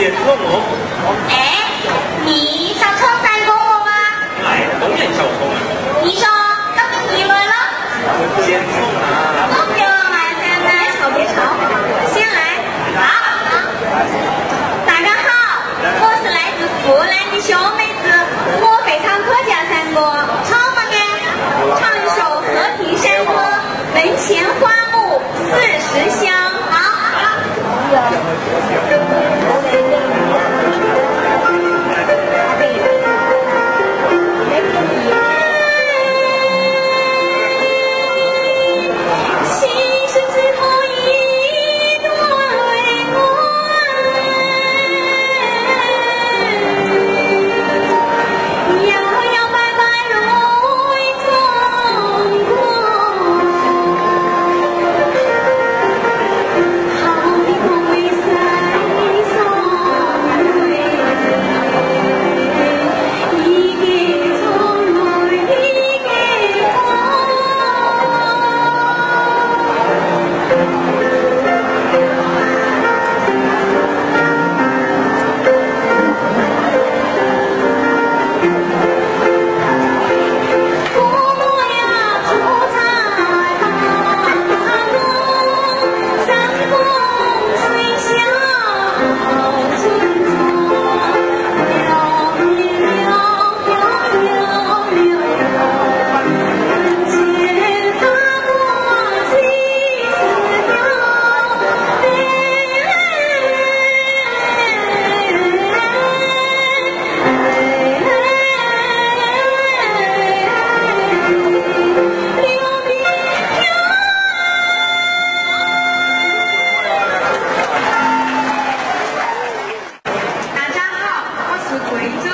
解剖龙。哎，你。great